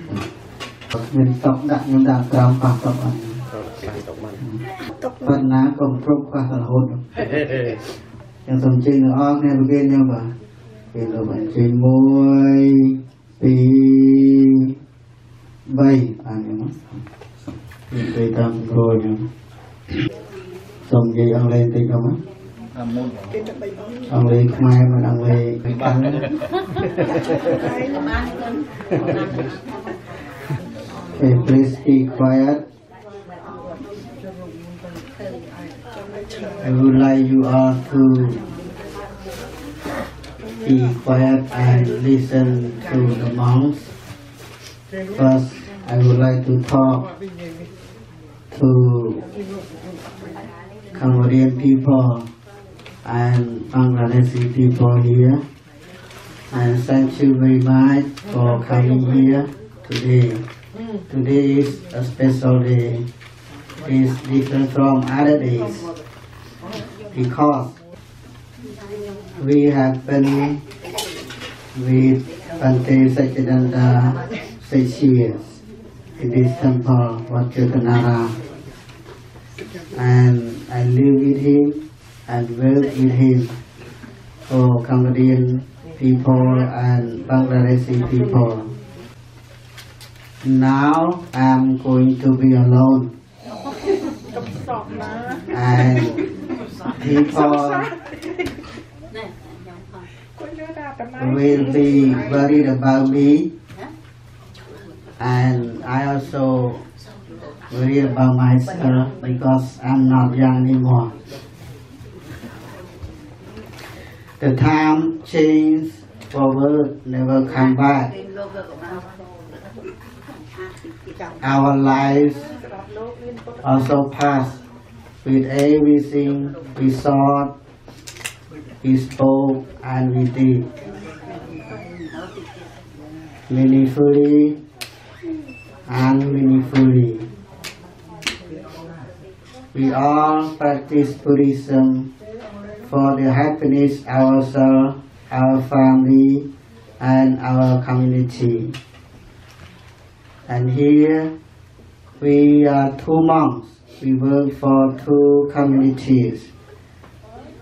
មណាបើគ្មានតុកដាក់ញោមដាក់ក្រោមប៉ះតុកអត់ ខ្លាំងតុកបាន ប៉ុណ្ណាក៏គ្រប់ខ្លះរហូតចឹងសូមជិញទាំងអស់គ្នាប្រគេនញោមបាទគេលោកបញ្ចេញ1 2 3អានញោមនិយាយតាមគ្រូញោមសូមនិយាយអង់គ្លេសតិចមក អាមុន អង់គ្លេសខ្មែរមិនអង់គ្លេសបាត់ Okay, please be quiet. I would like you all to be quiet and listen to the monks. First, I would like to talk to Cambodian people and Bangladeshi people here. And thank you very much for coming here today. Today is a special day. It's different from other days because we have been with Bante Satchidananda six years in this temple, Wat Jotanaram. And I live with him and work with him for Cambodian people and Bangladeshi people. Now I'm going to be alone. And people will be worried about me. And I also worry about myself because I'm not young anymore. The time change forward never come back. Our lives also pass with everything we saw, we spoke, and we did. Meaningfully and meaningfully. We all practice Buddhism for the happiness ourselves, our family, and our community. And here we are two monks. We work for two communities,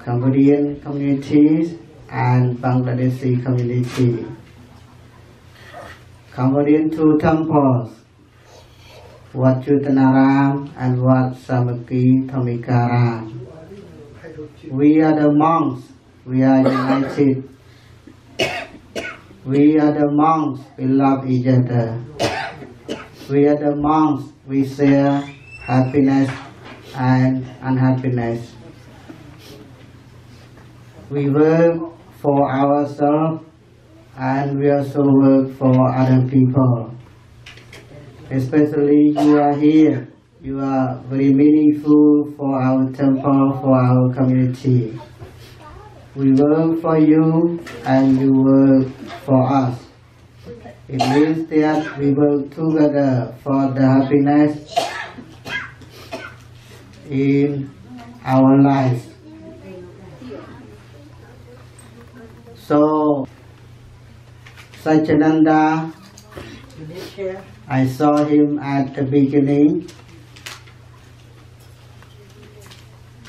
Cambodian communities and Bangladeshi community. Cambodian two temples, Wat Jotanaram and Wat Samaki Thamikaram. We are the monks. We are united. We are the monks. We love each other. We are the monks. We share happiness and unhappiness. We work for ourselves and we also work for other people. Especially you are here. You are very meaningful for our temple, for our community. We work for you and you work for us. It means that we work together for the happiness in our lives. So, Satchidananda, I saw him at the beginning.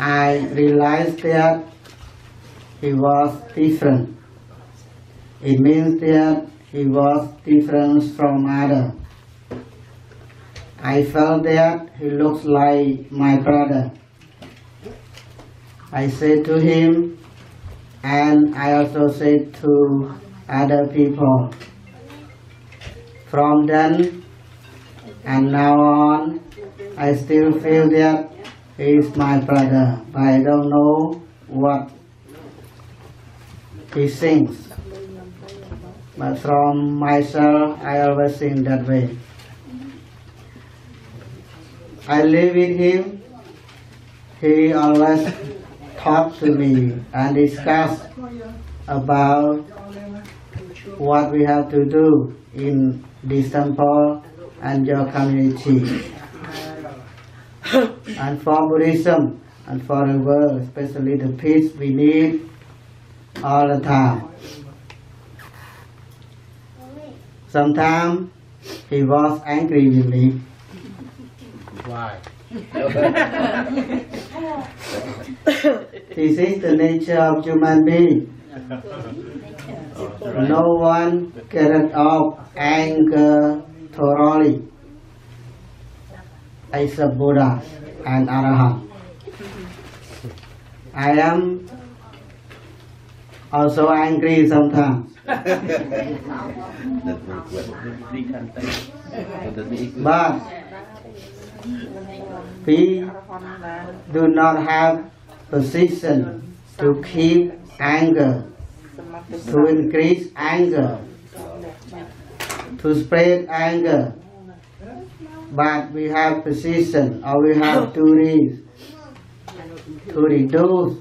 I realized that he was different. It means that he was different from other. I felt that he looks like my brother. I said to him, and I also said to other people. From then and now on, I still feel that is my brother, I don't know what he thinks. But from myself, I always think that way. I live with him. He always talks to me and discuss about what we have to do in this temple and your community. And for Buddhism and for the world, especially the peace we need all the time. Sometimes he was angry with me. Why? This is the nature of human being. No one get off anger thoroughly except Buddha and Arahant. I am also angry sometimes, but we do not have position to keep anger, to increase anger, to spread anger. But we have position or we have duties to reduce,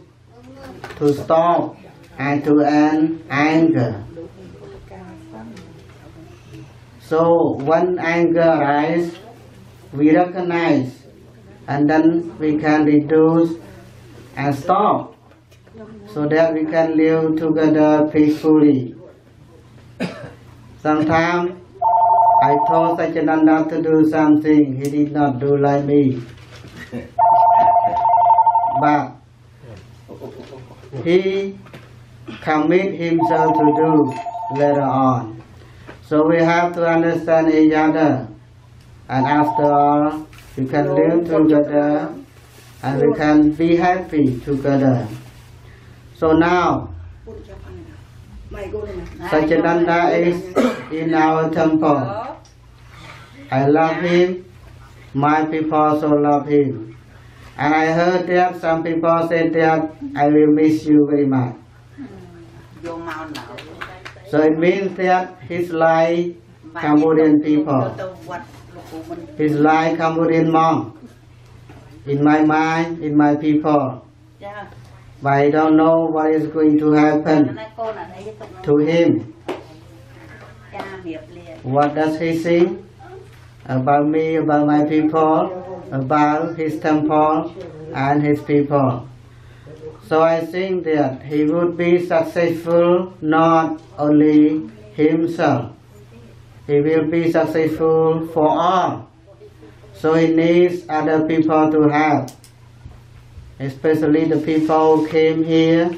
to stop, and to end anger. So when anger arises, we recognize and then we can reduce and stop so that we can live together peacefully. Sometimes I told Satyananda to do something, he did not do like me. But he commit himself to do later on. So we have to understand each other. And after all, we can live together and we can be happy together. So now, Satyananda is in our temple. I love him. My people also love him. And I heard that some people said that I will miss you very much. So it means that he's like Cambodian people. He's like Cambodian monk. In my mind, in my people. But I don't know what is going to happen to him. What does he think about me, about my people, about his temple and his people? So I think that he would be successful not only himself, he will be successful for all. So he needs other people to help, especially the people who came here.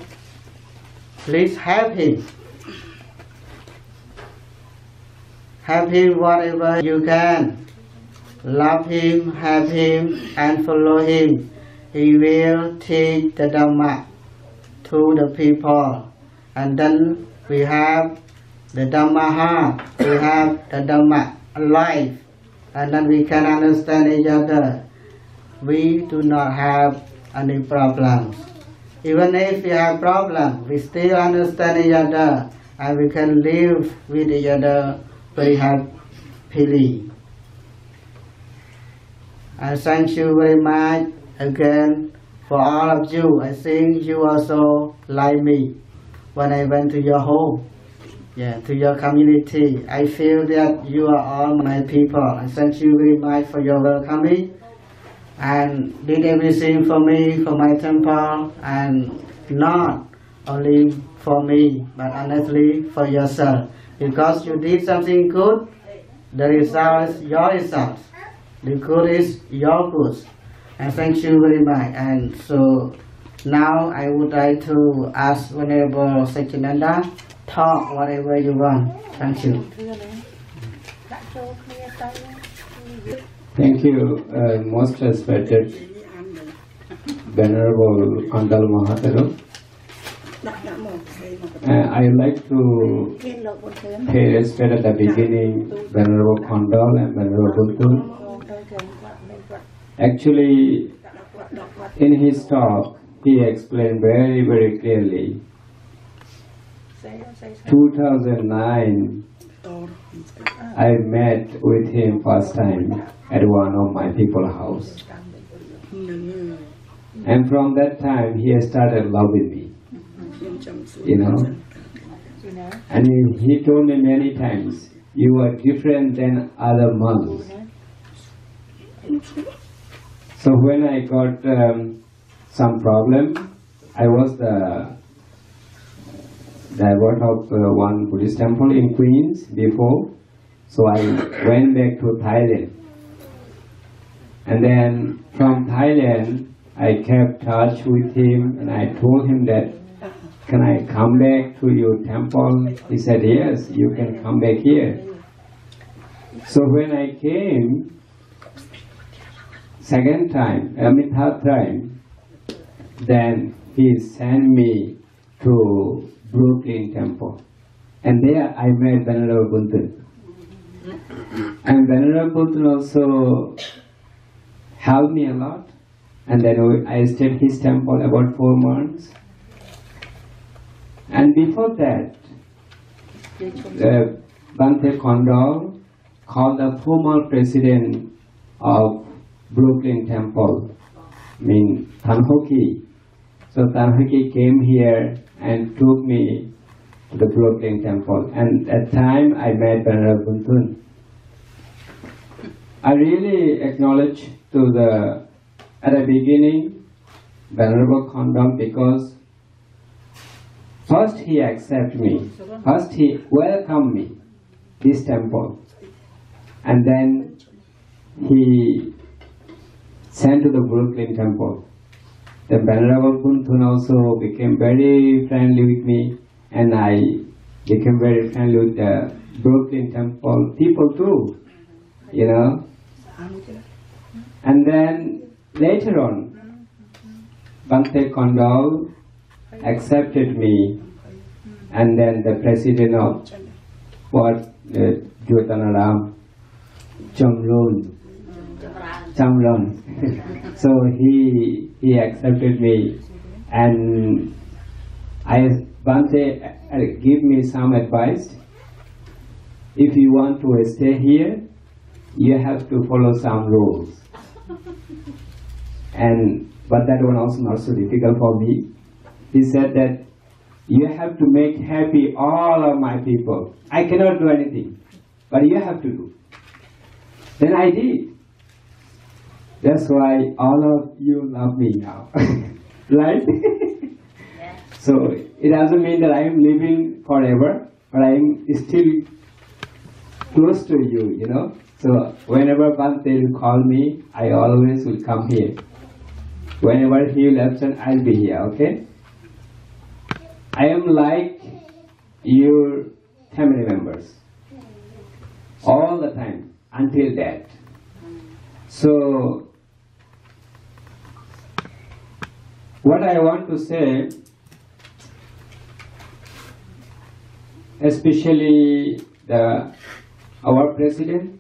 Please help him. Help him whatever you can. Love him, help him, and follow him. He will teach the Dhamma to the people. And then we have the Dhamma heart, we have the Dhamma life, and then we can understand each other. We do not have any problems. Even if we have problems, we still understand each other and we can live with each other very happily. I thank you very much again for all of you. I think you also like me when I went to your home, yeah, to your community. I feel that you are all my people. I thank you very much for your welcoming and did everything for me, for my temple, and not only for me, but honestly for yourself. Because you did something good, the result is your result. The good is your good. And thank you very much. And so now I would like to ask Venerable Satyananda, talk whatever you want. Thank you. Thank you, uh, most respected Venerable Andal Mahatero. Uh, I like to pay respect at the beginning Venerable Kondal and Venerable Buntul. Actually, in his talk, he explained very, very clearly 2009 I met with him first time at one of my people house. And from that time he has started loving me. You know? And he, told me many times, you are different than other monks. So when I got um, some problem, I was the word of uh, one Buddhist temple in Queens before. So I went back to Thailand. And then from Thailand, I kept touch with him and I told him that, can I come back to your temple? He said, yes, you can come back here. So when I came, second time, I mean third time, then he sent me to Brooklyn Temple. And there I met Venerable. And Venerable also helped me a lot. And then I stayed his temple about four months. And before that, uh, the Bante Kondal called the former president of Brooklyn Temple, I mean Tanhoki. So Tanhoki came here and took me to the Brooklyn Temple. And at time I met Venerable Bhunthun. I really acknowledge to the at the beginning Venerable Kondam because first he accept me, first he welcome me this temple, and then he sent to the Brooklyn Temple. The Venerable Bhunthun also became very friendly with me, and I became very friendly with the Brooklyn Temple people too, you know. And then later on, Bante Kondal accepted me, and then the president of what uh, Jotanaram Chamlun so he he accepted me, and I Bante uh, give me some advice. If you want to stay here, you have to follow some rules. And but that one also not so difficult for me. He said that you have to make happy all of my people. I cannot do anything, but you have to do. Then I did. That's why all of you love me now, right? so it doesn't mean that I am living forever, but I am still close to you, you know. So whenever Bante will call me, I always will come here. Whenever he will absent, I'll be here, okay? I am like your family members all the time until that. So, what I want to say, especially the our president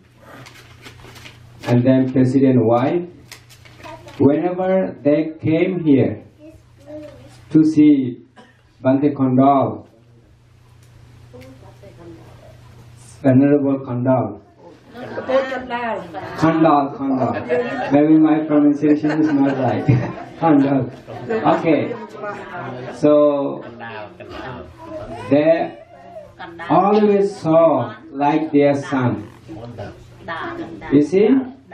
and then president wife, whenever they came here to see Bante Kondal, Venerable Kondal, Kondal, Kondal. Maybe my pronunciation is not right. Kondal. Okay. So they always saw like their son. You see,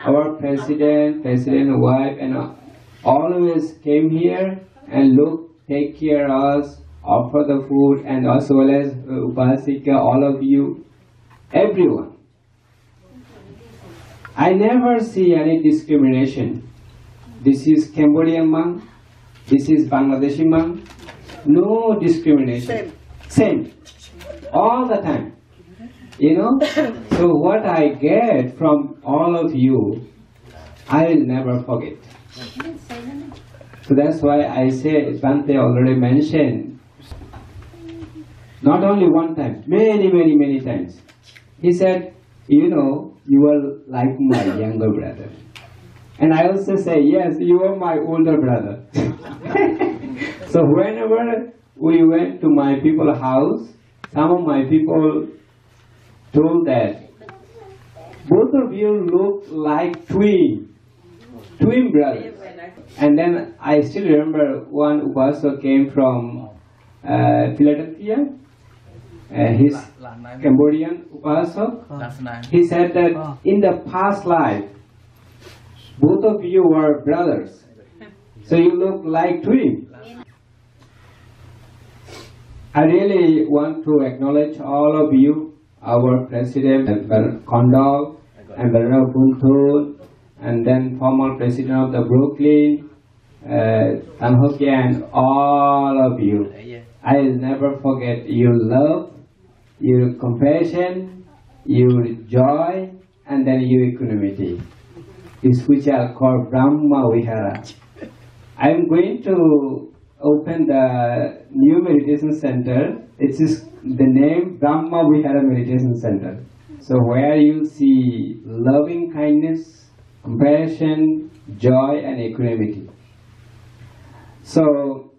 our president, president wife, and always came here and look, take care of us, offer the food, and as well as uh, Upasika, all of you, everyone. I never see any discrimination. This is Cambodian monk, this is Bangladeshi monk. No discrimination. Same. Same. All the time. You know? so what I get from all of you, I will never forget. So that's why I say, Bante already mentioned, not only one time, many, many, many times. He said, you know, you are like my younger brother. And I also say, yes, you are my older brother. so whenever we went to my people's house, some of my people told that both of you look like twin, twin brothers. And then I still remember one Upasok came from uh, Philadelphia. Uh, he's Cambodian Upasok. Last night. He said that in the past life, both of you were brothers. So you look like twin. I really want to acknowledge all of you, our president, Kondal, and Bernard and then former president of the Brooklyn, uh, Tan and all of you. I'll never forget your love, your compassion, your joy, and then your equanimity. This which I'll call Brahma Vihara. I'm going to open the new meditation center. It is the name Brahma Vihara Meditation Center. So where you see loving kindness, compassion, joy, and equanimity. So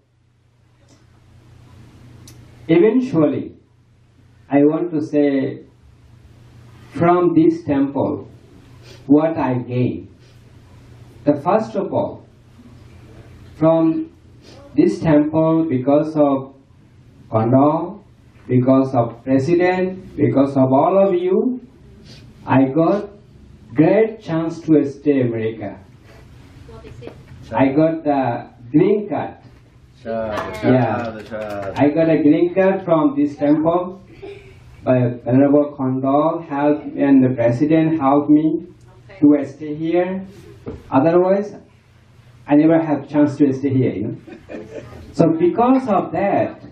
eventually, I want to say from this temple what I gain. The first of all, from this temple because of Kondal, because of president, because of all of you, I got great chance to stay America. I got the green card. Yeah. I got a green card from this temple. But Venerable Kondal helped me and the president helped me to stay here. Otherwise, I never have chance to stay here. You know? So because of that,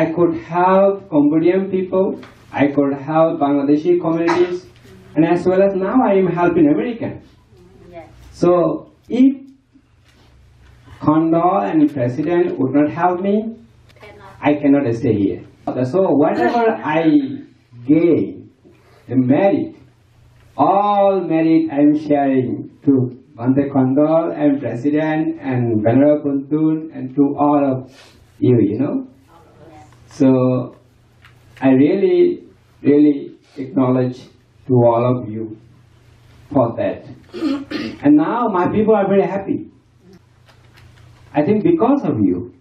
I could help Cambodian people, I could help Bangladeshi communities, and as well as now I am helping American. So if Kondal and President would not help me, I cannot stay here. So whatever I gain, the merit, all merit I am sharing to Bante Kondal and President and Venerable Kuntun and to all of you, you know. So I really, really acknowledge to all of you for that. and now my people are very happy. I think because of you.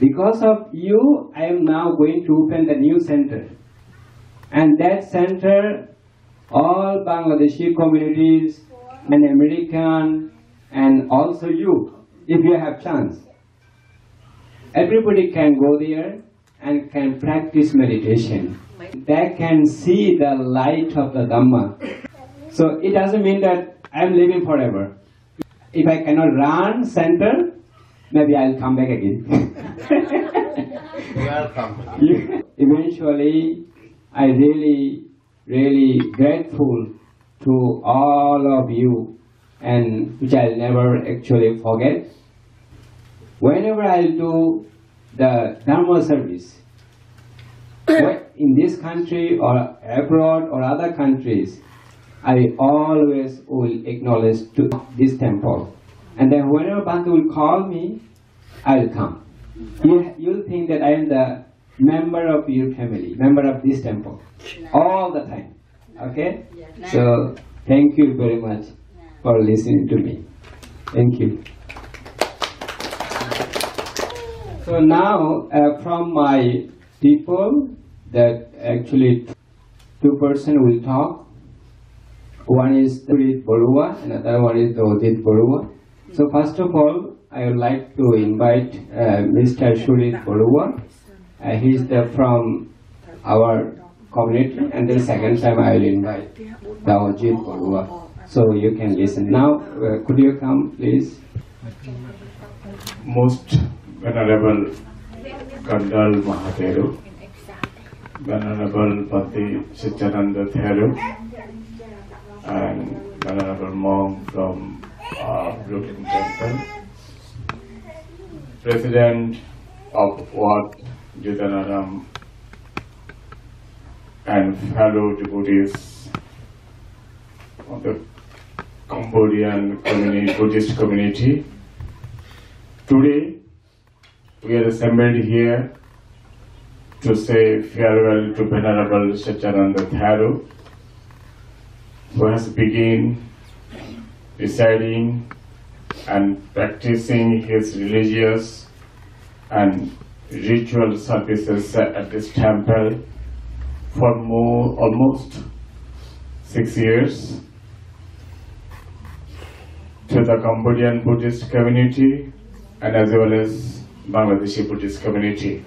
Because of you, I am now going to open the new center. And that center, all Bangladeshi communities and American and also you, if you have chance. Everybody can go there and can practice meditation. They can see the light of the Dhamma. So it doesn't mean that I'm living forever. If I cannot run center, maybe I'll come back again. Welcome. Eventually, I really, really grateful to all of you, and which I'll never actually forget. Whenever I'll do the Dharma service, in this country or abroad or other countries, I always will acknowledge to this temple. And then whenever Bhante will call me, I will come. You, you'll think that I am the member of your family, member of this temple, all the time. Okay? So, thank you very much for listening to me. Thank you. So now, uh, from my people, that actually two person will talk. One is Surit Borua, another one is Odit Borua. So first of all, I would like to invite uh, Mr. Surit Borua. Uh, he is the, from our community, and the second time I will invite Dawajit Borua. So you can listen. Now, uh, could you come, please? most venerable Kandal Mahatheru, venerable Pati Sityananda Theru, and venerable monk from uh, Brooklyn Temple, president of Wat Jotanaram, and fellow devotees of the Cambodian community, Buddhist community. Today, we are assembled here to say farewell to Venerable Satyananda Thero, who has begun reciting and practicing his religious and ritual services at this temple for more, almost six years. To the Cambodian Buddhist community and as well as Bangladeshi Buddhist community.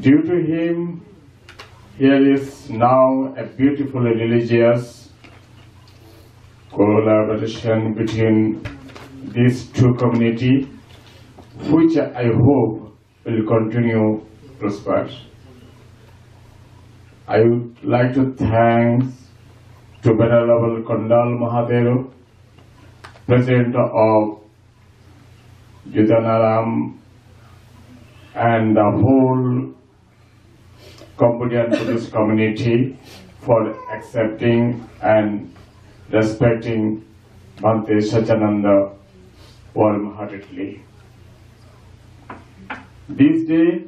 Due to him, here is now a beautiful religious collaboration between these two community, which I hope will continue to prosper. I would like to thank to Venerable Kondal Mahadev, President of Yudhanaram and the whole Cambodian Buddhist community for accepting and respecting Bhante Sachananda warm-heartedly. This day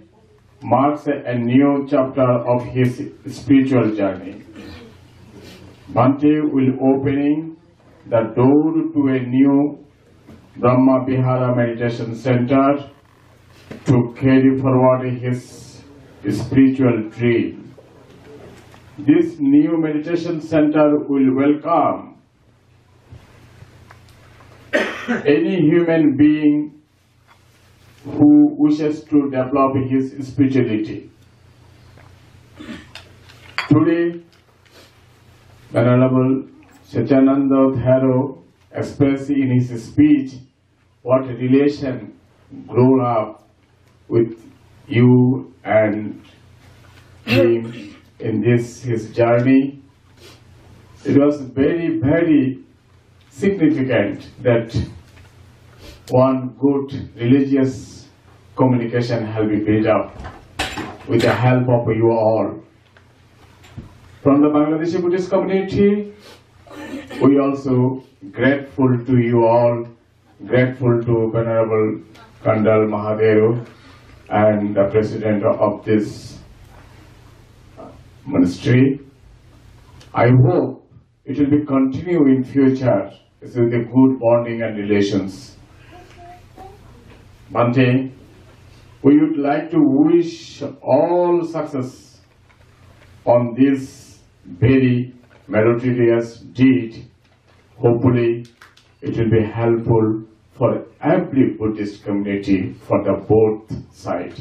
marks a new chapter of his spiritual journey. Bhante will opening the door to a new Brahma Vihara Meditation Center to carry forward his spiritual dream. This new meditation center will welcome any human being who wishes to develop his spirituality. Today, Venerable Sachananda Thero expressed in his speech what relation grown up with you and him in this his journey. It was very, very significant that one good religious communication has been built up with the help of you all. From the Bangladeshi Buddhist community, we also grateful to you all, grateful to Venerable Kandal Mahadev and the president of this uh, monastery. I hope it will be continue in future with good bonding and relations. Bante, we would like to wish all success on this very meritorious deed. Hopefully, it will be helpful for every Buddhist community for the both side,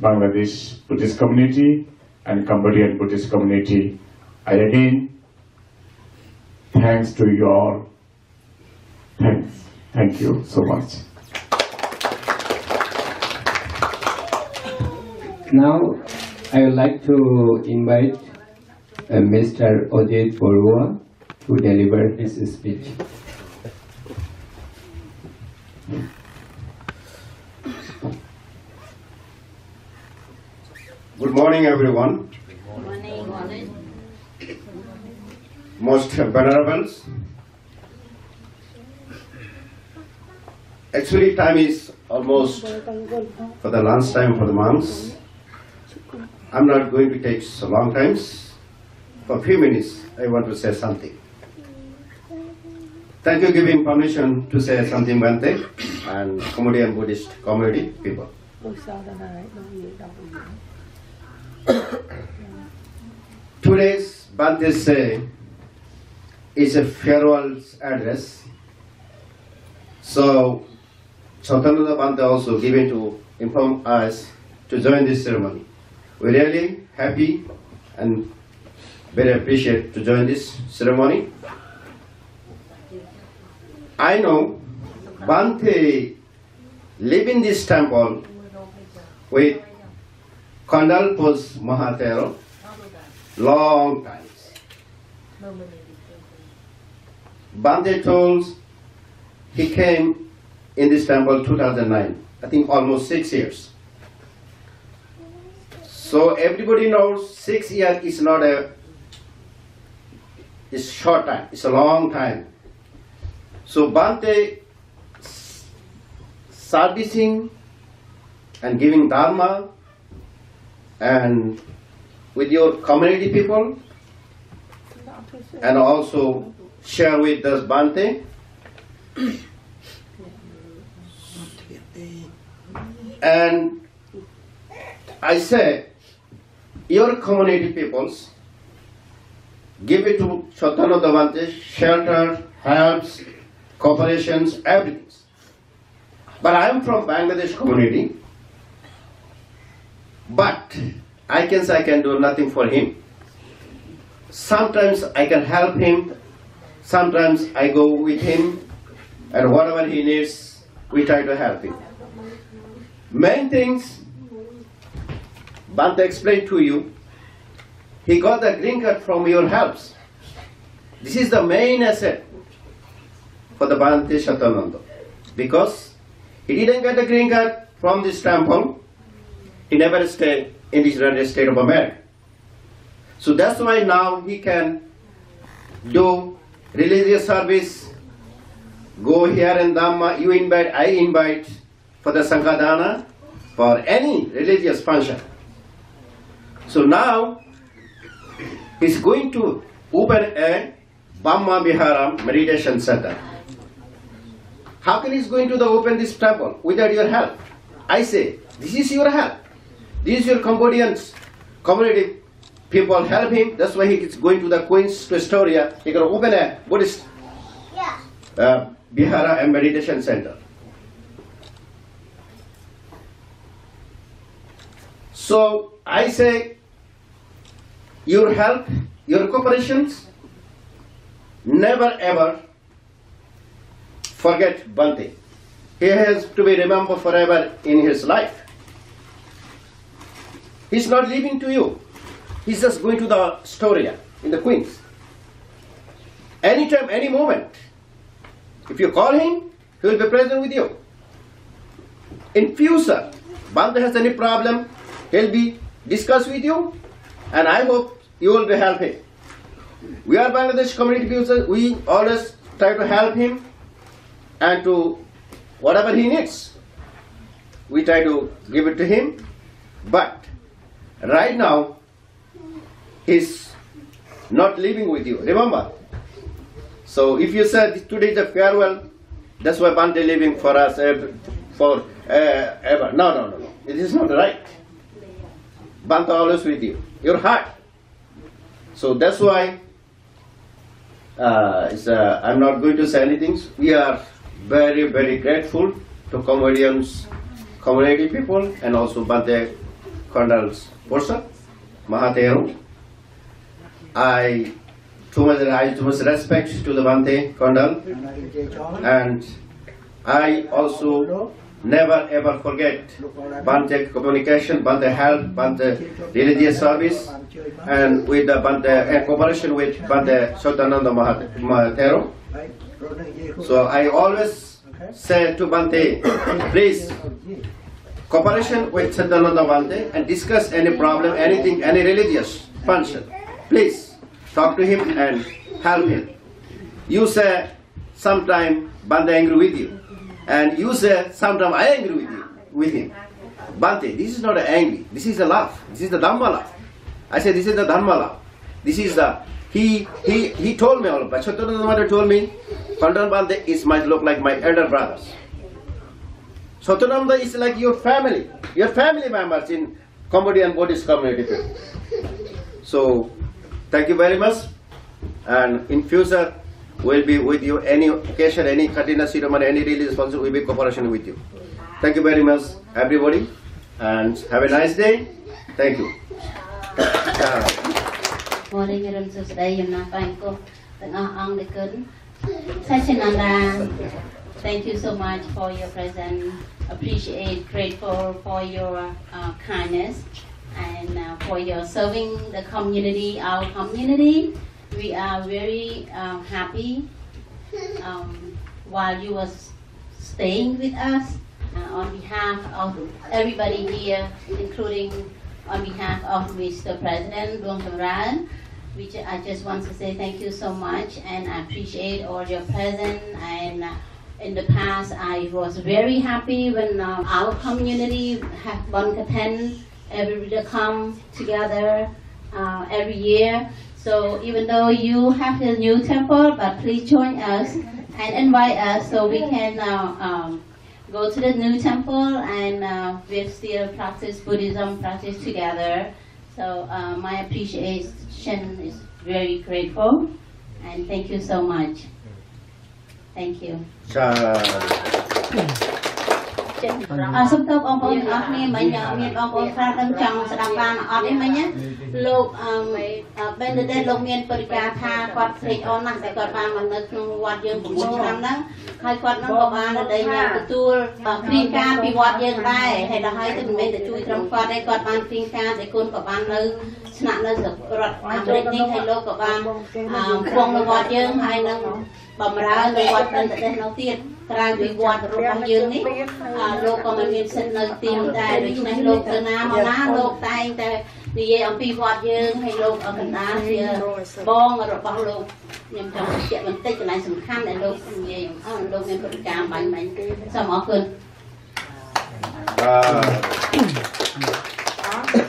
Bangladesh Buddhist community and Cambodian Buddhist community. I again thanks to you all. Thanks. Thank you so much. Now, I would like to invite uh, Mr. Odit Borua to deliver his speech. Good morning, everyone. morning. Most venerables. Actually, time is almost for the lunch time for the monks. I'm not going to take so long times. For a few minutes, I want to say something. Thank you giving permission to say something, Bante, and Cambodian Buddhist community people. Today's say is a farewell address. So Chaitanya Bhante also given to inform us to join this ceremony. We're really happy and very appreciate to join this ceremony. I know Bhante live in this temple with Kandal Pos Mahatero long times. Bhante told he came in this temple 2009, I think almost six years. So everybody knows six years is not a it's short time, it's a long time. So Bhante servicing and giving dharma and with your community people and also share with us Bhante. And I say, your community peoples, give it to Chaitanya Bhante, shelter, helps, cooperations, everything. But I am from Bangladesh community. But I can say I can do nothing for him. Sometimes I can help him, sometimes I go with him, and whatever he needs, we try to help him. Main things, Bante explained to you, he got the green card from your helps. This is the main asset for the Bante Shatananda. Because he didn't get the green card from this temple, he never stayed in this United States of America. So that's why now he can do religious service, go here in Dhamma, you invite, I invite for the Sanghadana, for any religious function. So now he's going to open a Brahma Viharam meditation center. How can he's going to the open this temple without your help? I say, this is your help. This is your Cambodians community people help him. That's why he is going to the Queen's to Astoria. He can open a Buddhist uh, Vihara and meditation center. So I say, your help, your cooperations, never ever forget Bante. He has to be remembered forever in his life. He's not leaving to you. He's just going to the Storia in the Queens. Anytime, any moment. If you call him, he will be present with you. In future, Bante has any problem, he'll be discuss with you, and I hope you will be helping. We are Bangladesh community people, we always try to help him and to whatever he needs. We try to give it to him, but right now he's not living with you. Remember? So if you said today is a farewell, that's why Bante living for us ev- for uh, ever. No, no, no, no. It is not right. Bante always with you. Your heart. So that's why uh, uh, I'm not going to say anything. We are very, very grateful to Cambodians, community people, and also Bante Kondal's person, Mahathir. I too much, I too much respect to the Bante Kondal, and I also never ever forget Bante communication, Bante help, Bante religious service, and with the Bante and cooperation with Bante Sotananda Mahathir. So I always say to Bante, please cooperation with Sadananda Bante and discuss any problem, anything, any religious function. Please talk to him and help him. You say sometime Bante angry with you, and you say sometime I angry with you with him. Bante, this is not angry. This is a laugh. This is the Dhamma love. I say this is the Dhamma love. This is the he he he told me all. Mother told me, Pandal Bante is might look like my elder brothers. Sotonamda is like your family, your family members in Cambodian Buddhist community. So, thank you very much. And in future, we'll be with you any occasion, any Kathina ceremony, any religious function, we'll be cooperation with you. Thank you very much, everybody. And have a nice day. Thank you. មករៀនរំសួស្តីចំណាស់តែអង្គទាំងអស់អង្គដែលគិនសាសនារា thank you so much for your presence appreciate grateful for your uh, kindness and uh, for your serving the community our community we are very uh, happy um, while you were staying with us uh, on behalf of everybody here including on behalf of Mr. President Samran, which I just want to say thank you so much and I appreciate all your presence and uh, in the past I was very happy when uh, our community have Bon Katen every year come together uh, every year. So even though you have a new temple, but please join us and invite us so we can uh, um, go to the new temple and uh, we still practice Buddhism, practice together. So uh, my appreciation is very grateful and thank you so much. Thank you. Cha- អសុំទោសបងប្អូនទាំងអស់គ្នាមិញមានបងប្អូនខ្លះដឹងចង់ស្ដាប់បានអត់ទេមិញណាលោកអឺបេនដេលោកមានបរិការថាគាត់ស្រេកអរណាស់តែគាត់បានមកនៅក្នុងវត្តយើង6ឆ្នាំហ្នឹងហើយគាត់នឹងក៏បាននៅញ៉ាំទទួលព្រៀងការពីវត្តយើងដែរហើយដល់ហើយទៅមិនមែនតែជួយត្រឹមគាត់ទេគាត់បានព្រៀងការតែគុណក៏បាននៅស្នាក់នៅស្រុករដ្ឋអាមេរិកនេះហើយលោកក៏បានពងនៅវត្តយើងហើយនឹងបំរើនៅវត្តបិណ្ឌទេសនោះទៀត ក្រៅពីវត្តរបស់យើងនេះលោកក៏មិនមានសិទ្ធិនៅទីនោះដែរដូច្នេះលោកទៅណាមកណាលោកតែងតែនិយាយអំពីវត្តយើងហើយលោកកណ្ដាលជាបងរបស់លោកខ្ញុំចង់បញ្ជាក់បន្តិចកន្លែងសំខាន់ដែលលោកនិយាយអឺលោកមានព្រឹត្តិការណ៍បាញ់បាញ់សូមអរគុណ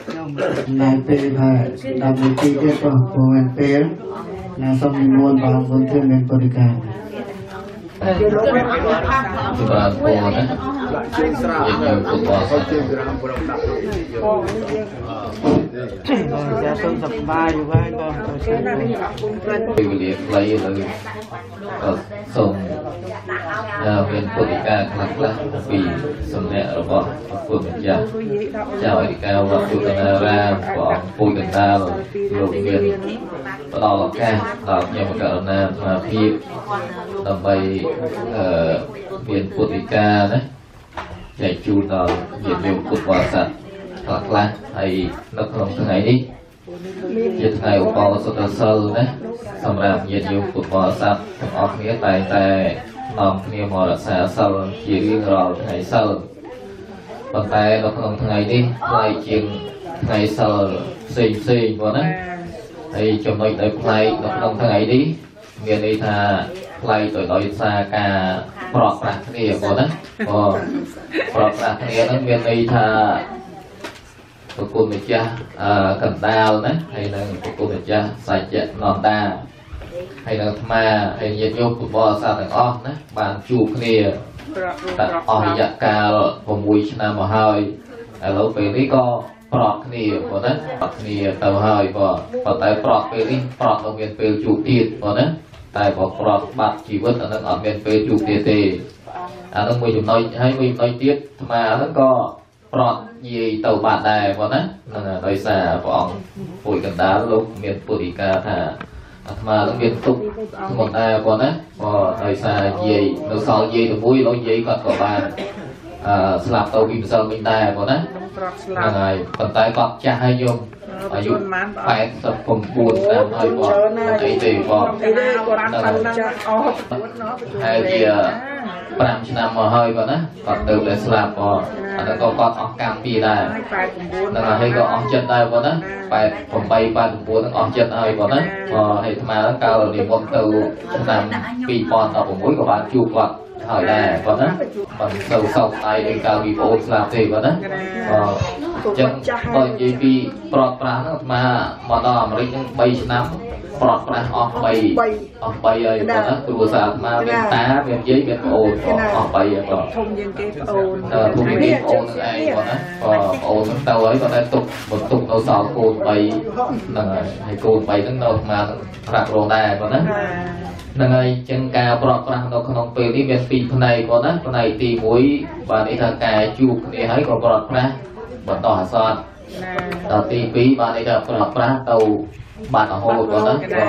ខ្ញុំនៅពេលថាដល់មួយទីទៀតក៏ព្រោះមានពេលណាសូមនិមន្តបងប្អូនជួយមានបរិការ យើងលោកវាអាចផាកបាទពោណាដាក់ជើងស្រាយើងទៅបោះជើងស្រាប្រងដាក់បងយើងចាសូមសប្បាយយូរហើយបងសូមពេលវេលាខ្លីហើយក៏សូមដល់ពេលពុទ្ធិកាខ្លះខ្លះពីសំណាក់របស់ពុទ្ធម្ចាស់ចៅអធិការវត្តពុទ្ធនារាមព្រះអង្គពុទ្ធតាលោកមាន ផ្ដល់ឱកាសដល់ខ្ញុំករណាអាត្មាភាពដើម្បីអឺមានពុទ្ធិកាណាចែកជូនដល់ញាតិញោមពុទ្ធបរិស័ទខ្លះខ្លះហើយនៅក្នុងថ្ងៃនេះជាថ្ងៃឧបោសថសិលណាសម្រាប់ញាតិញោមពុទ្ធបរិស័ទទាំងអស់គ្នាតែងតែនាំគ្នាមករក្សាសិលជារៀងរាល់ថ្ងៃសិលប៉ុន្តែនៅក្នុងថ្ងៃនេះថ្លៃជាងថ្ងៃសិលផ្សេងផ្សេងបងណា ហើយចំណុចដែលផ្លែកនៅក្នុងថ្ងៃនេះមានន័យថាផ្លែកទៅដោយសារការប្រកប្រាស់គ្នាបងណាបងប្រកប្រាស់គ្នាហ្នឹងមានន័យថាប្រគុណម្ចាស់អឺកណ្ដាលណាហើយនឹងប្រគុណម្ចាស់សច្ចៈនន្តាហើយនឹងអាត្មាហើយញាតិញោមពុទ្ធបរិស័ទទាំងអស់ណាបានជួបគ្នាតែអស់រយៈកាល6ឆ្នាំមកហើយឥឡូវពេលនេះក៏ ប្រត់គ្នាបងណាប្រត់គ្នាទៅហើយបងប៉ុន្តែប្រត់ពេលនេះប្រត់នៅមានពេលជួបទៀតបងណាតែបើប្រត់បាត់ជីវិតអានឹងអត់មានពេលជួបទៀតទេអានឹងមួយចំណុចហើយមួយចំណុចទៀតអាត្មាហ្នឹងក៏ប្រត់និយាយទៅបាត់ដែរបងណាហ្នឹងហើយដោយសារព្រះអង្គពួយកណ្ដាលលោកមានពុទ្ធិកាថាអាត្មានឹងមានទុកធ្ងន់ដែរបងណាក៏ដោយសារនិយាយនៅសល់និយាយទៅមួយលោកនិយាយគាត់ក៏បានអឺស្លាប់ទៅពីម្សិលមិញដែរបងណា ប្រត់ស្លាហ្នឹងប់ហើយប៉ុន្តែគាត់ចាស់ហើយញោមអាយុប៉ុន្មាន89ឆ្នាំហើយបងអីទេបងអីទេគាត់បានចាស់អស់ហើយជា5ឆ្នាំមកហើយបងណាគាត់ទៅតែស្លាប់បងអានោះក៏គាត់អស់កម្មពីដែរហើយ89ហ្នឹងហើយក៏អស់ចិត្តដែរបងណា88 89ហ្នឹងអស់ចិត្តហើយបងណាក៏ហើយអាត្មាកាលនិមន្តទៅឆ្នាំ2016ក៏បានជួបគាត់ ហើយដែរបងណាមិនទៅសោកស្ដាយដោយកាលពីប្អូនស្លាប់ទេបងណាក៏អញ្ចឹងបើនិយាយពីប្រត់ប្រាស់ហ្នឹងអាត្មាមកដល់អាមេរិកហ្នឹង3ឆ្នាំប្រត់ប្រាស់អស់3អស់3ហើយបងណាគ្រួសារអាត្មាមានតាមានយាយមានប្អូនក៏អស់3ហើយបងធំជាងគេប្អូនអឺភូមិនេះបងអូននឹងឯងគាត់ណាក៏បងអូននឹងទៅហើយគាត់តែទុកបន្ទុកនៅសល់កូន3ហ្នឹងហើយហើយកូន3ហ្នឹងនៅស្មាប្រាប់រងដែរគាត់ណា ហ្នឹងហើយចឹងការប្រកប្រាស់នៅក្នុងពេលនេះមានពីរផ្នែកគាត់ណាផ្នែកទី1បាទនេះថាការជួបគ្នាហើយក៏ប្រកប្រាស់បន្តអាសន្នណាដល់ទី2បាទនេះថាប្រកប្រាស់ទៅបាត់រហូតគាត់ណាក៏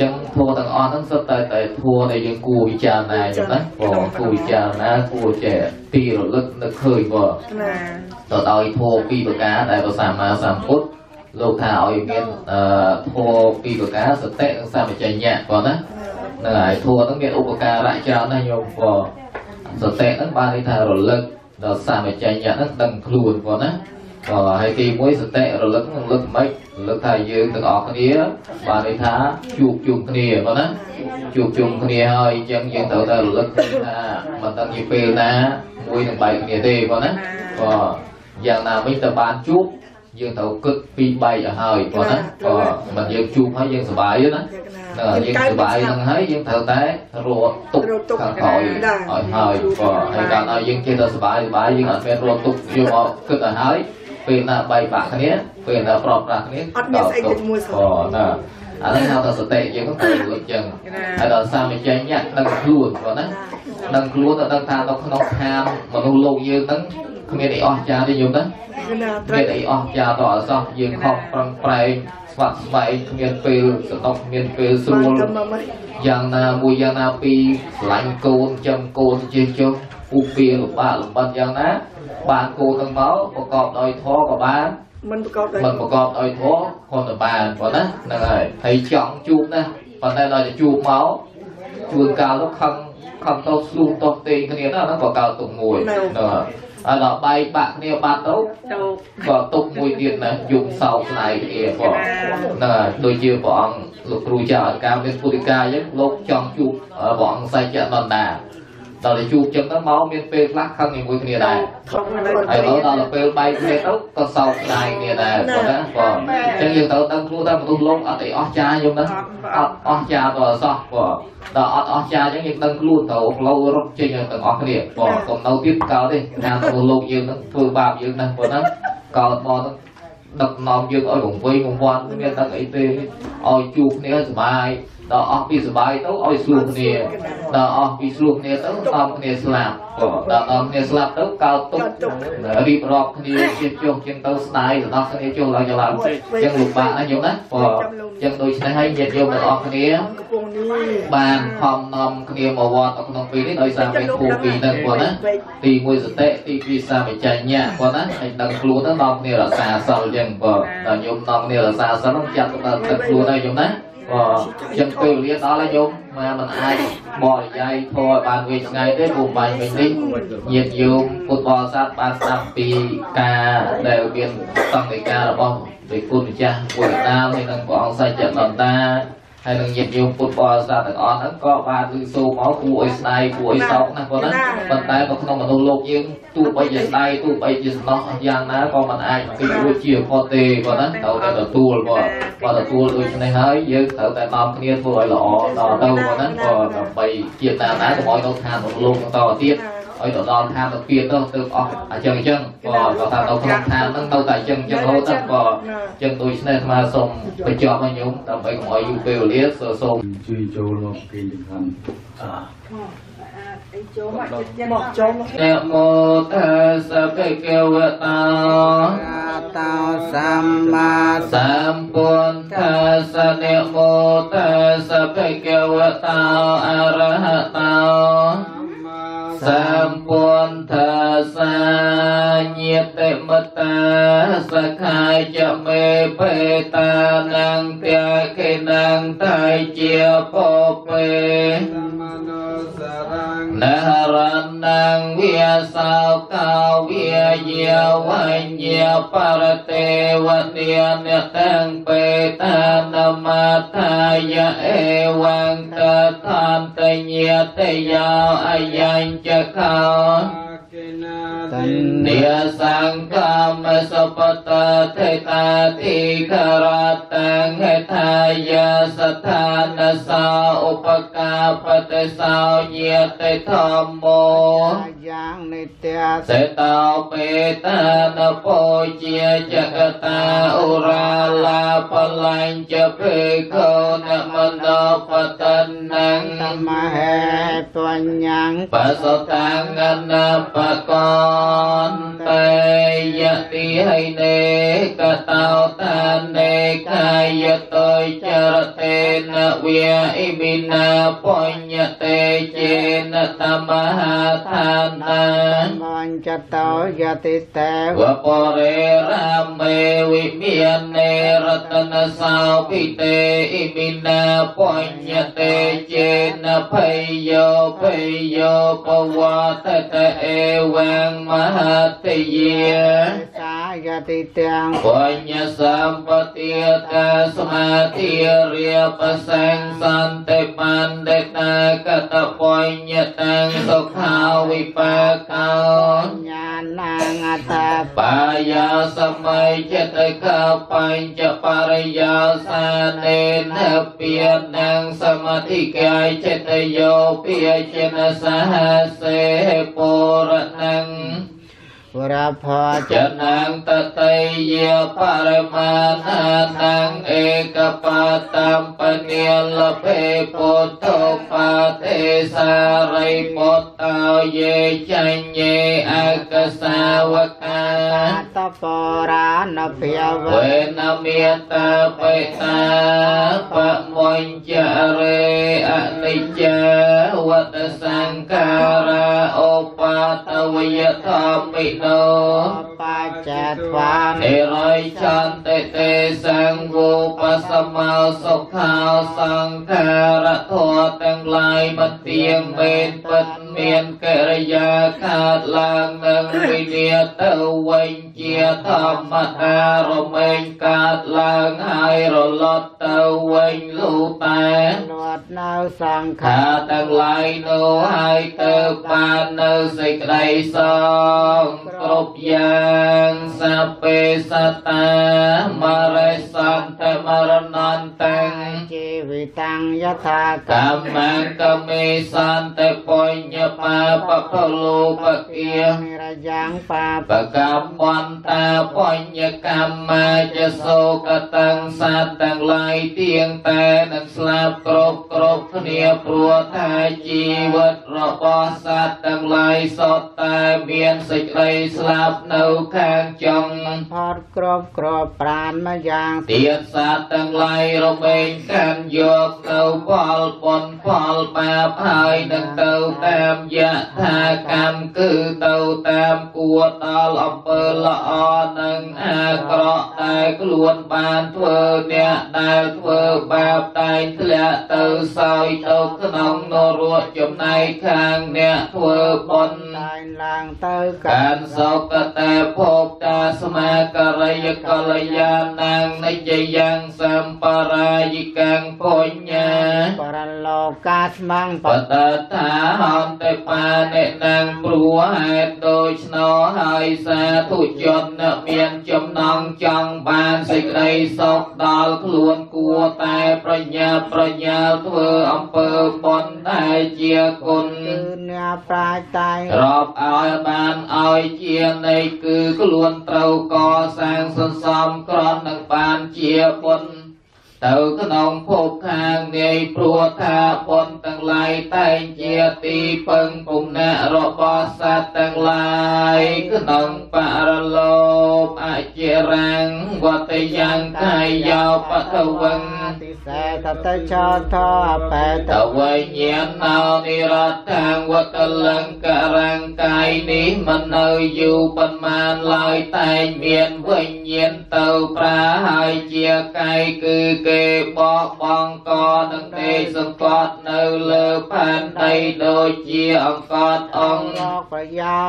ចឹងធัวទាំងអស់ហ្នឹងសុទ្ធតែតែធัวដែលយើងគួរពិចារណាចឹងណាក៏គួរពិចារណាគួរចេះពីរលឹកនឹកឃើញបងណាទៅដោយធម៌ពីរប្រការដែលព្រះសម្មាសម្ពុទ្ធលោកថាឲ្យមានអឺធម៌ពីរប្រការសតិនិងសម្បជញ្ញៈគាត់ណាហ្នឹងហើយធម៌ហ្នឹងមានឧបការៈច្រើនណាស់ញោមគាត់សតិហ្នឹងបានន័យថារលឹកដល់សម្បជញ្ញៈហ្នឹងដឹងខ្លួនគាត់ណាក៏ហើយទីមួយសតិរលឹកហ្នឹងរលឹកមិនរលឹកថាយើងទាំងអស់គ្នាបានន័យថាជួបជុំគ្នាគាត់ណាជួបជុំគ្នាហើយអញ្ចឹងយើងត្រូវតែរលឹកឃើញថាមិនដឹងជាពេលណាមួយនឹងបែកគ្នាទេគាត់ណាក៏យ៉ាងណាវិញទៅបានជួបយើងត្រូវគិតពី3ឲ្យហើយគាត់ណាក៏មិនយើងជួបហើយយើងសុបាយទេណា ហ្នឹងហើយយើងសុបាយហ្នឹងហើយយើងត្រូវតែរត់ទុកខាងក្រោយឲ្យហើយក៏ហើយកាលណាយើងចេះតែសុបាយសុបាយយើងអត់មានរត់ទុកយកមកគិតឲ្យហើយពេលណាបែកបាក់គ្នាពេលណាប្រត់ប្រាស់គ្នាអត់មានស្អីទៅមួយសោះក៏ណាអអាហ្នឹងហៅថាសតិយើងទៅរួចចឹងហើយដល់សាមញ្ញញាក់ដឹងខ្លួនគាត់ណាដឹងខ្លួនទៅដឹងថានៅក្នុងឋានមនុស្សលោកយើងហ្នឹង គ្មានអីអស្ចារ្យទេយល់ណាណាត្រមានអីអស្ចារ្យតអសោះយើងខំប្រឹងប្រែងស្វាក់ស្វែងគ្មានពេលសតុកគ្មានពេលស្រួលទៅមកមកយ៉ាងណាមួយយ៉ាងណាពីរឆ្លាញ់កូនចំកូនជិះចុះពូពីលំបាកលំបិនយ៉ាងណា បានកូននឹងមកប្រកបដោយធម៌ក៏បានមិនប្រកបដោយមិនប្រកបដោយធម៌ក៏ទៅបានប៉ុណ្ណាហ្នឹងហើយហើយចង់ជួបណាប៉ុន្តែដល់ទៅជួបមកជួនកាលទៅខឹងខឹងទៅស្លុះទៅទេគ្នាណាហ្នឹងក៏កើតទុកមួយហ្នឹង ហើយហើយដល់បែកបាក់គ្នាបាត់ទៅទៅក៏ទុកមួយទៀតណាយំសោកស្ដាយគ្នាផងហ្នឹងហើយដូចជាព្រះអង្គលោកគ្រូចៅអធិការមានពុទ្ធិកាអញ្ចឹងលោកចង់ជួបព្រះអង្គសច្ចនន្តា ដល់ទៅជួបចឹងទៅមកមានពេលខ្លះខឹងជាមួយគ្នាដែរខំនៅហើយដល់ដល់ពេលបែកគ្នាទៅក៏សោកស្ដាយគ្នាដែរបងណាបងអញ្ចឹងយើងត្រូវដឹងខ្លួនថាមនុស្សលោកអត់អីអស្ចារ្យយំណាអត់អស្ចារ្យទៅសោះបងដល់អត់អស្ចារ្យអញ្ចឹងយើងដឹងខ្លួនទៅផ្លូវរត់ចេញទាំងអស់គ្នាបងកុំនៅទៀតកើតទេថាមនុស្សលោកយើងនឹងធ្វើបាបយើងណាបងណាកើតមកទៅដឹកនាំយើងឲ្យរង្វេងរង្វាន់មានដឹងអីទេឲ្យជួបគ្នាសុបាយ ដល់អស់ពីសុបាយទៅឲ្យស្លួះគ្នាដល់អស់ពីស្លួះគ្នាទៅនាំគ្នាស្លាប់បងដល់នាំគ្នាស្លាប់ទៅកើតទុករៀបរាប់គ្នាជាចុះជាងទៅស្ដាយទៅដល់គ្នាចុះឡើងចឡើងចឹងលំបាកណាញោមណាព្រោះចឹងដូច្នេះហើយញាតិញោមទាំងអស់គ្នាកំពុងនេះបានខំនាំគ្នាមកវត្តនៅក្នុងពេលនេះដោយសារមានគូពីរហ្នឹងព្រោះណាទី1សតិទី2សាមញ្ញញ្ញៈព្រោះណាហើយដឹងខ្លួនទៅនាំគ្នារក្សាសិលចឹងព្រោះដល់ញោមនាំគ្នារក្សាសិលហ្នឹងចាត់ទៅដល់ទឹកខ្លួនហើយញោមណា ព្រោះចឹងពេលវេលាដល់ហើយញោមមកមិនអាចបរិយាយធម៌ឲ្យបានវែងឆ្ងាយទេព្រោះបាញ់វិញនេះញាតិញោមពុទ្ធបរិស័ទបានស្ដាប់ពីការដែលមានសង្ឃិការបស់ព្រះគុណម្ចាស់ពុទ្ធដាមហើយនិងព្រះអង្គសច្ចនន្តា ហើយនឹងញាតិញោមពុទ្ធបរិស័ទទាំងអស់ហ្នឹងក៏បានឮសូរមកគួរឲ្យស្ដាយគួរឲ្យសោកណាស់គាត់ណាប៉ុន្តែនៅក្នុងមនុស្សលោកយើងទោះបីជាស្ដាយទោះបីជាសំណោះយ៉ាងណាក៏មិនអាចពីរួចជាផុតទេគាត់ណាត្រូវតែទទួលគាត់បើទទួលដូច្នេះហើយយើងត្រូវតែនាំគ្នាធ្វើឲ្យល្អតទៅគាត់ណាក៏ដើម្បីជាតិណាណាកុំឲ្យទៅឋានមនុស្សលោកបន្តទៀត ឲ្យទៅដល់ឋានទៅពៀនទៅទៅអស់អញ្ចឹងអញ្ចឹងក៏គាត់ថានៅក្នុងឋានហ្នឹងនៅតែអញ្ចឹងអញ្ចឹងរហូតទៅក៏ចឹងដូច្នេះអាត្មាសូមបញ្ចប់ឲ្យញោមដើម្បីកុំឲ្យយូរពេលវេលាសូសូមជួយចូលមកគេចង្ហាន់អីចូលមកចិត្តមកចូលមកនមោតស្សៈភគវតោតោសម្មាសម្ពុទ្ធស្សៈនមោតស្សៈភគវតោអរហតោ สัมปุนฑาสาญิเตมตาสกายจะเมเปตานังเตียเกนังไตเจียโปเป นหรันนงเวียสาวกาเวียเยีวันเยีปารเตวเนเดียนตงเปตานมาทายะเอวังตะทามตะเยียตะยาวอายัญจะเขา เดียสังกามสัพตะเทตาทิคาราตังเหทายาสถานสาอุปกาปเตสาวเยเตธรรมโม Nitya Sẽ tạo mê ta nà phô chia chạc ta u ra la phá lành cho phê khô nà mân đô phá tân năng Tâm hệ tuần nhắn Phá sô tăng ngân nà phá con tê Dạ tí hay nê ca tạo ta nê ca dạ tôi chá rạ tê nà vya y bì nà phô nhạ tê chê nà tâm hà than nà มัญจโตยติเตวะปเรรามเมวิมีเนรตนสาวพิเตอิมินาปัญญเตเจนะพยโยพยโยปวะตะเตเอวังมหาเตเย យតិទាំងបញ្ញសម្បទាកាសមាធិរាបសង្សន្តិបណ្ឌិតាកតបញ្ញតាំងសុខាវិបាកោញ្ញាណងអតបាយาសម័យចិត្តកបញ្ចបរិយាសានេនពៀនាងសមាធិកាយចិត្តយោពៀចិនសហសេពុរណੰ វរភោចំណងតតេយោបរមាថាថាងឯកបតំបនិលភេពុទ្ធោបតិសារិពុតតោយេចញ្ញេអកសាវកាតពរានភិវេនមេតបេតាបមញ្ចរេអនិច្ចវតសង្ការាឧបតវយធម្មិโนปัจจทวานิริชันติเตสังวูปสมาสุขาวสังขารทวទាំងឡាយបត្ទៀងមេនពិតមានកិរិយាខាតឡើងនឹងវិលាទៅវិញជាធម្មតារមែងកើតឡើងហើយរលត់ទៅវិញលូតែ លត់នៅសង្ខាខាទាំងឡាយនោះហើយទៅបាននៅសេចក្តីសងគ្រប់យ៉ាងសពេសតាមរិសន្តមរណន្តងជីវិតាំងយថាកម្មកមេសន្តបញ្ញបាបពលូបគា និរយ៉ាងបាបបកម្មន្តាបញ្ញកម្មាចសោកតੰសត្វទាំងឡាយទៀងតែនឹងស្លាប់គ្រប់គ្រប់គ្នាព្រោះថាជីវិតរបស់សត្វទាំងឡាយសុទ្ធតែមានសេចក្តីស្លាប់នៅខាងចុងផតក្របក្របប្រានមកយ៉ាងទៀតសត្វទាំងឡាយរមែងកាន់យកនៅផលបុណ្យផលបាបហើយនឹងទៅតាមយថាកម្មគឺទៅតាមគួរដល់អំពើល្អនិងអាក្រក់តែខ្លួនបានធ្វើអ្នកដែលធ្វើបាបតែងធ្លាក់ទៅសោយទៅក្នុងនរកចំណែកខាងអ្នកធ្វើបុណ្យតែងឡើងទៅកាកានសុគតេភោគតាស្មាករិយកលយានាងនិច្ចយ៉ាងសម្បរាយកាំងពុញ្ញាបរលោកាស្មងបតតាហន្តេបានិនាងព្រោះហេតុដូច្នោះហើយសាធុជនមានចំណងចង់បានសេចក្តីសុខដល់ខ្លួនគួរតែប្រញាប់ប្រញាល់ធ្វើអំពើបុណ្យដែលជាគុណគឺអ្នកប្រាជ្ញតែងរាប់ឲ្យបានឲ្យជានៃគឺខ្លួនត្រូវកសាងសន្សំក្រននឹងបានជាបុណ្យ ទៅក្នុងភពខាងនាយព្រោះថាបុណ្យទាំងឡាយតែងជាទីពឹងពុំអ្នករបស់សត្វទាំងឡាយក្នុងបរលោកអជារាំងវត្តយ៉ាងកាយយោបតវង្សតិសេតតចតអបេតតវៃញាណោនិរដ្ឋាងវកលង្ករង្កាយនេះមិននៅយូរប៉ុន្មានឡើយតែងមានវិញ្ញាណទៅប្រាហើយជាកាយគឺគេបកបងកនឹងទេសង្កត់នៅលើផែនដីដូចជាអង្កត់អង្គលោកប្រយោ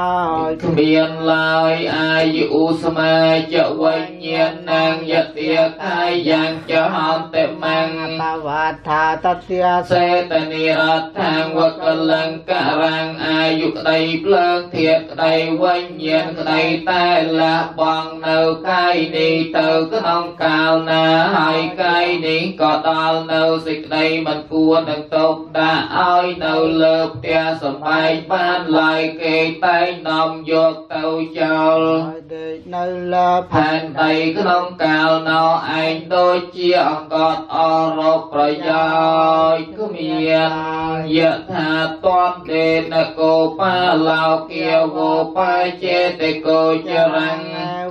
ជន៍គ្មានឡើយអាយុស្មាចវិញ្ញាណនាងយតិកាយយ៉ាងចហន្តមង្សបវថាតទាសេតនិរដ្ឋាងវកលង្ការังអាយុក្តីភ្លើងធាតក្តីវិញ្ញាណក្តីតែលះបង់នៅកាយនេះទៅក្នុងកាលណាហើយកាយនេះក៏ដល់នៅសេចក្តីមិនគួរនឹងទុកដាក់ឲ្យនៅលើផ្ទះសំបែងបានឡើយគេតែងនាំយកទៅចោល ឲ្យដេកនៅលើផែ ផែ ន នដីក្នុងកាលណោឯងដូចជាអង្កត់អស់រកប្រយោជន៍គ្មានយថាតនទេនកោបាឡោគាវោបាយចេតកោចរੰង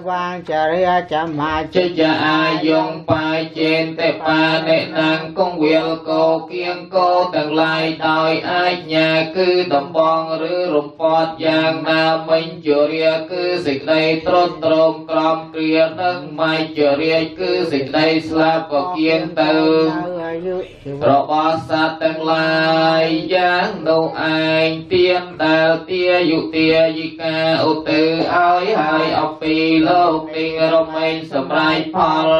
វាងចរិយាចមា ជយអាយងបាយចេនទេ បានិនាងគង្វាលកោគៀងកោទាំងឡាយដោយអាជ្ញាគឺដំបងឬរំពត់យ៉ាងណាមិញជរាគឺសេចក្តីត្រុតត្រោមក្រំគ្រានិងមៃជរាគឺសេចក្តីស្លាប់ក៏គៀងទៅអា យុជីវិតរបស់សត្វទាំងឡាយយ៉ាងនោះឯងទៀនដែលទាយុទាយិកាឧទិឲ្យហើយអពីលោកនេះរមែងសម្រេចផល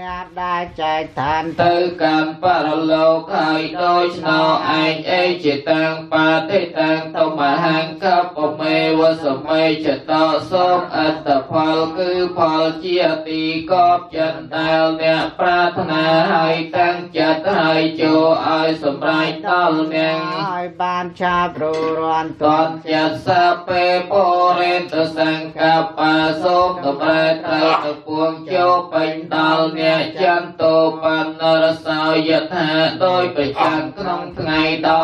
អ្នកដែលចែកឋានទៅកម្មបរលោកហើយដោយឆ្នោឯងអេចេតាំងបាតិតាំងធម្មហង្កបមេវសម័យចតោសូមអត្តផលគឺផលជាទីកប់ចិនដែលអ្នកប្រាថ្នាឲ្យតាំងចិត្តចិត្តហើយចូលឲ្យសម្រេចដល់នាងឲ្យបានឆាប់ររាន់តនចិត្តសពេពរិទសង្កបបាសូមតម្រែត្រូវទៅពួងចូលពេញដល់អ្នកចន្ទោបណ្ណរសោយថាដោយប្រចាំក្នុងថ្ងៃ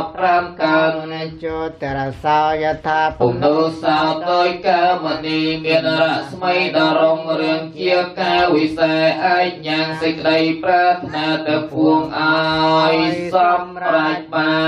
15កើននិជោតរសោយថាពុំនូសោដោយកើមនីមានរស្មីដ៏រុងរឿងជាការវិសេសឯកញាំងសេចក្តីប្រាថ្នាទៅពួងឲ្យសម្រេចបា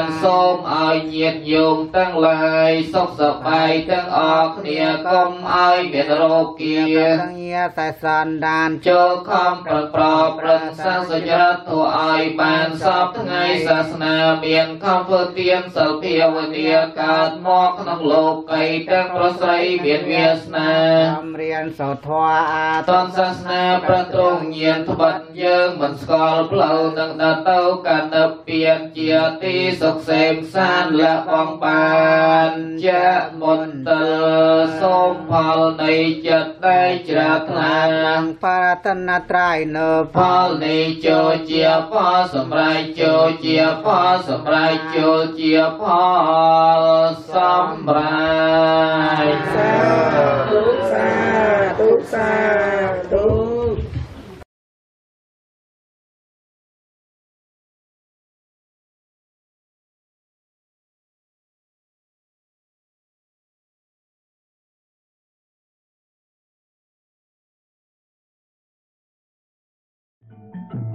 នសូមឲ្យញាតិញោមទាំងឡាយសុខសប្បាយទាំងអស់គ្នាកុំឲ្យមានរោគាទាំងញាតែសន្តានចូលខំប្រឹងប្រប្រឹងសាសចរិតធ្វើឲ្យបានសពថ្ងៃសាសនាមានខំធ្វើទានសិលភាវនាកើតមកក្នុងលោកីទាំងប្រស្រីមានវាសនាកំរៀនសូត្រធម៌អាតនសាសនាប្រទ្រង់ញាណត្បិតយើងមិនស្គាល់ផ្លូវនឹងដើរទៅកណ្ដពៀនជាទីសុខសេមសានលះបងបានជាមន្តរសូមផលនៃចិត្តដែលជ្រះថ្លាងបរតនត្រ័យនៅផលនៃចូលជាផលសម្រាប់ចូលជាផលសម្រាប់ចូលជាផលសម្រាប់សាធុសាធុសាធុ Mm-hmm.